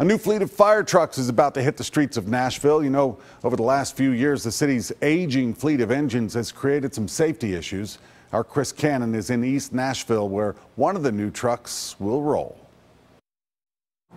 A new fleet of fire trucks is about to hit the streets of Nashville. You know, over the last few years, the city's aging fleet of engines has created some safety issues. Our Chris Cannon is in East Nashville, where one of the new trucks will roll.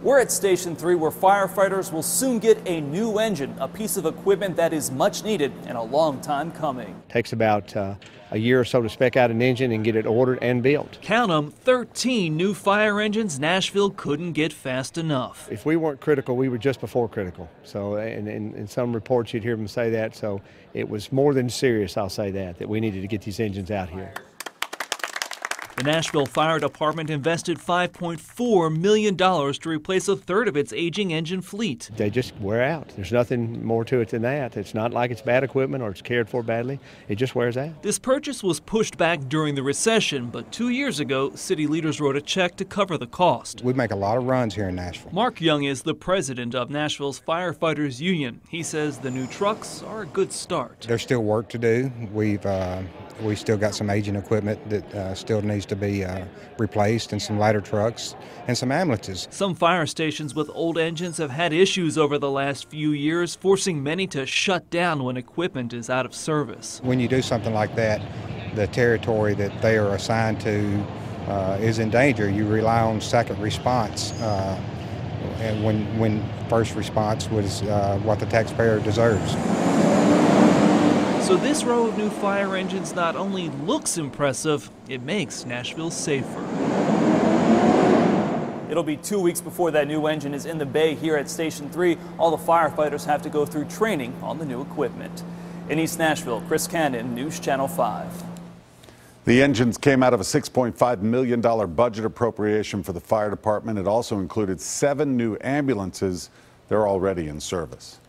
We're at Station 3 where firefighters will soon get a new engine, a piece of equipment that is much needed and a long time coming. Takes about uh, a year or so to spec out an engine and get it ordered and built. Count them, 13 new fire engines Nashville couldn't get fast enough. If we weren't critical, we were just before critical. So, and in some reports you'd hear them say that. So it was more than serious, I'll say that, that we needed to get these engines out here. The Nashville Fire Department invested $5.4 million to replace a third of its aging engine fleet. They just wear out. There's nothing more to it than that. It's not like it's bad equipment or it's cared for badly. It just wears out. This purchase was pushed back during the recession, but two years ago, city leaders wrote a check to cover the cost. We make a lot of runs here in Nashville. Mark Young is the president of Nashville's Firefighters Union. He says the new trucks are a good start. There's still work to do. We've uh, we still got some aging equipment that uh, still needs to be uh, replaced, and some lighter trucks, and some ambulances. Some fire stations with old engines have had issues over the last few years, forcing many to shut down when equipment is out of service. When you do something like that, the territory that they are assigned to uh, is in danger. You rely on second response. Uh, and when, when first response was uh, what the taxpayer deserves. So this row of new fire engines not only looks impressive, it makes Nashville safer. It'll be two weeks before that new engine is in the bay here at Station 3. All the firefighters have to go through training on the new equipment. In East Nashville, Chris Cannon, News Channel 5. The engines came out of a $6.5 million budget appropriation for the fire department. It also included seven new ambulances. They're already in service.